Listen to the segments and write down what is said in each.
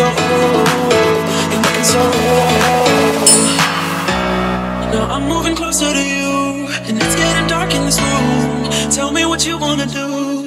so old, you're looking so old. Now I'm moving closer to you, and it's getting dark in this room. Tell me what you wanna do.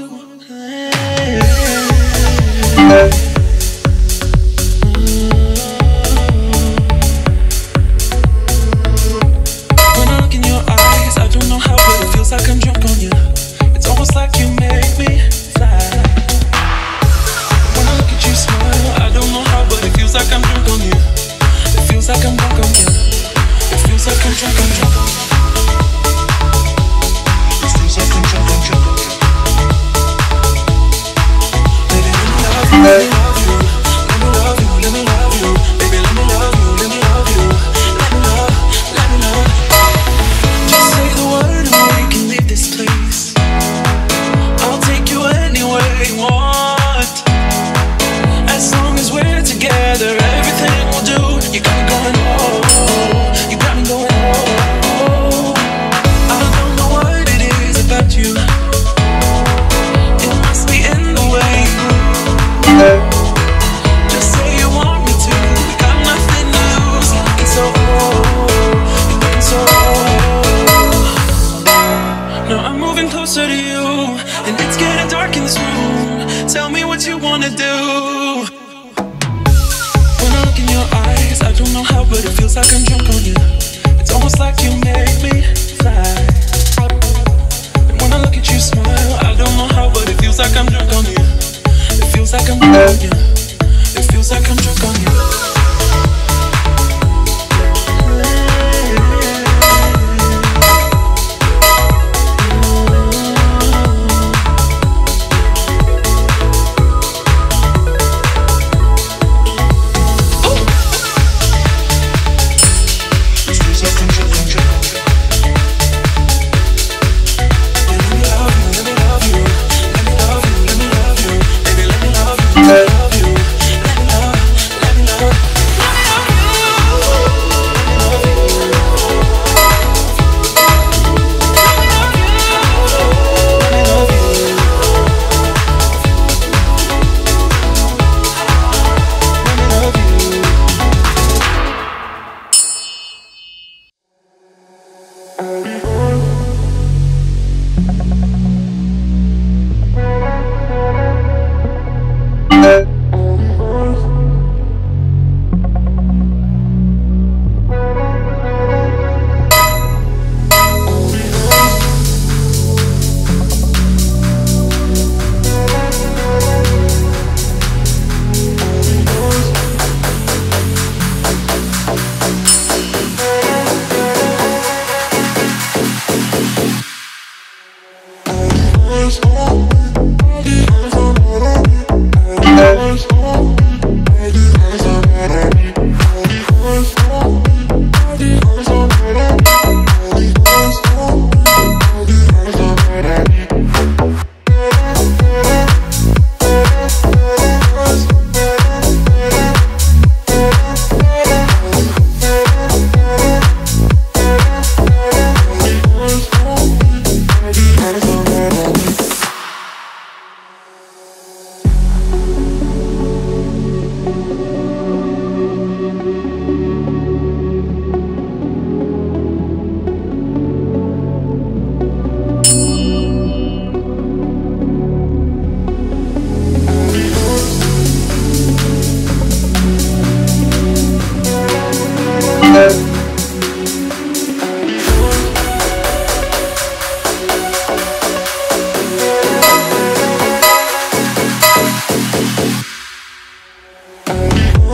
is.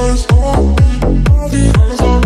All the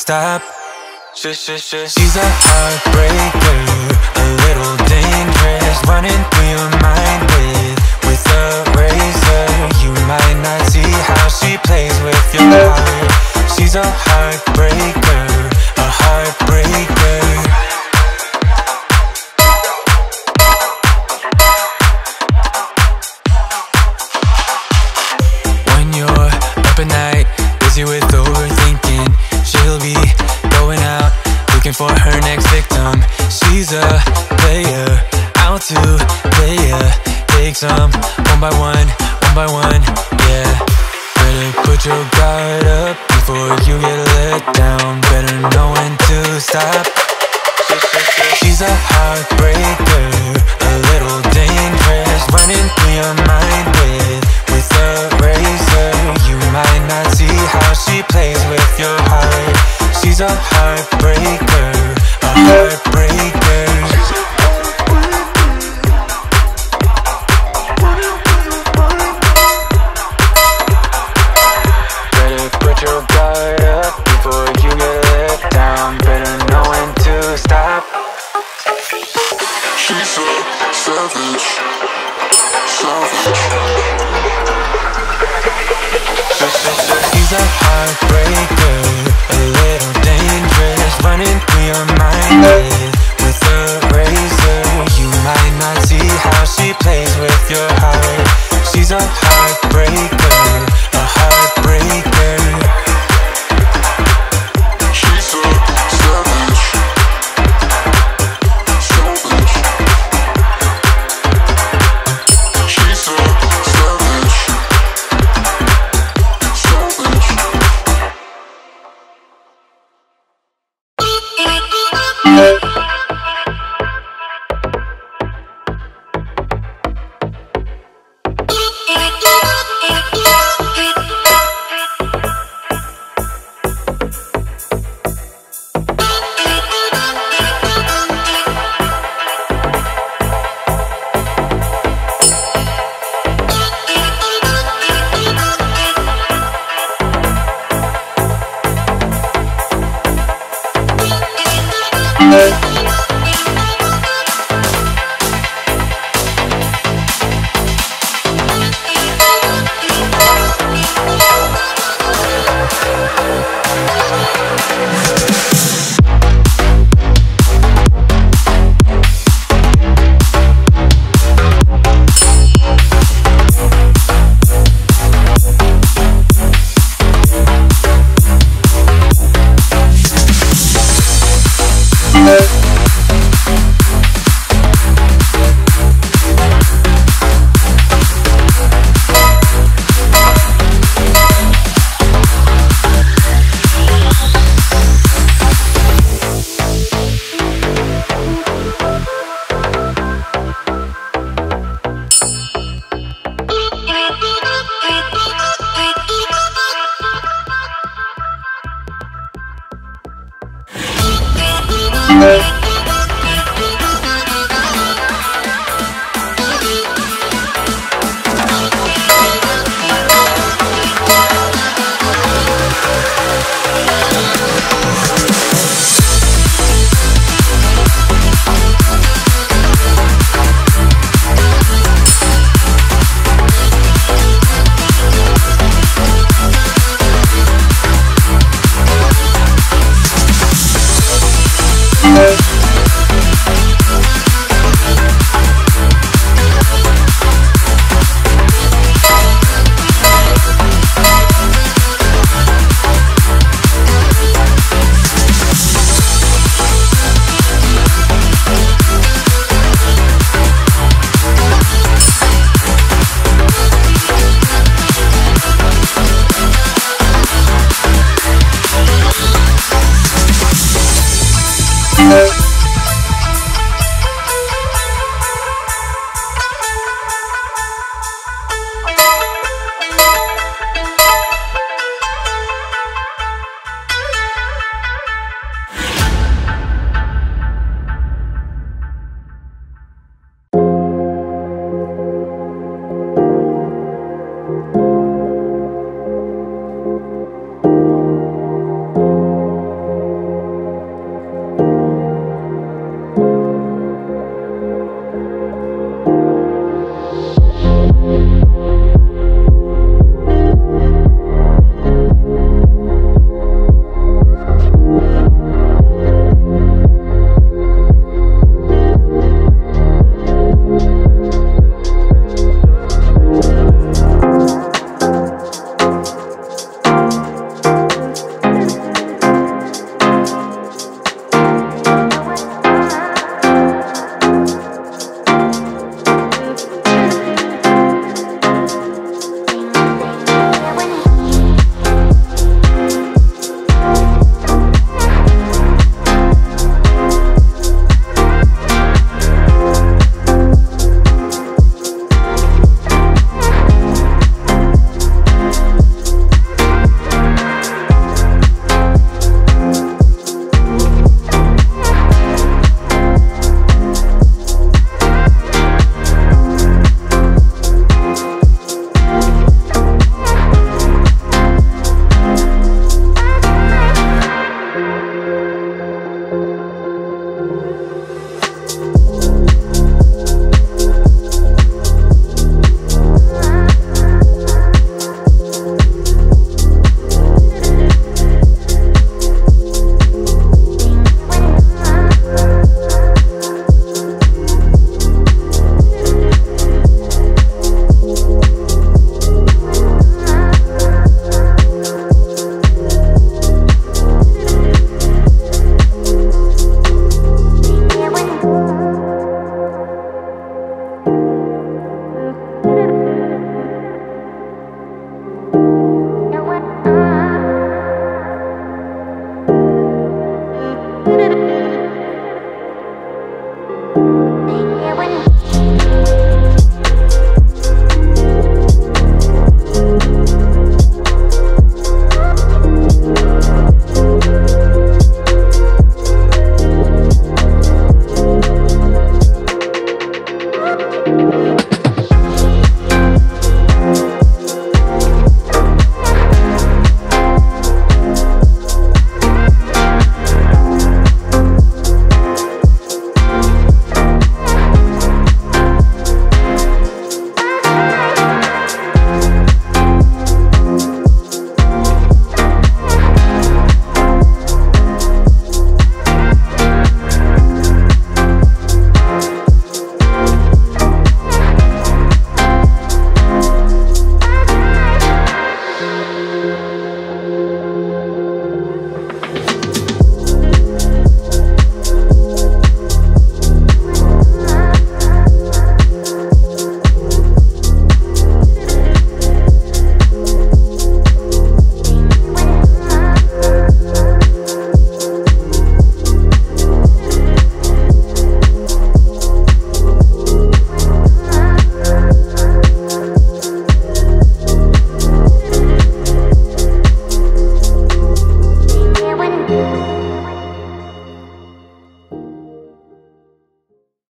stop. She's a heartbreaker A little dangerous. Running through your mind with With a razor. You might not see how she plays with your heart. She's a heartbreaker A heartbreaker. them one by one, one by one, yeah. Better put your guard up before you get let down. Better know when to stop. She's a heartbreaker.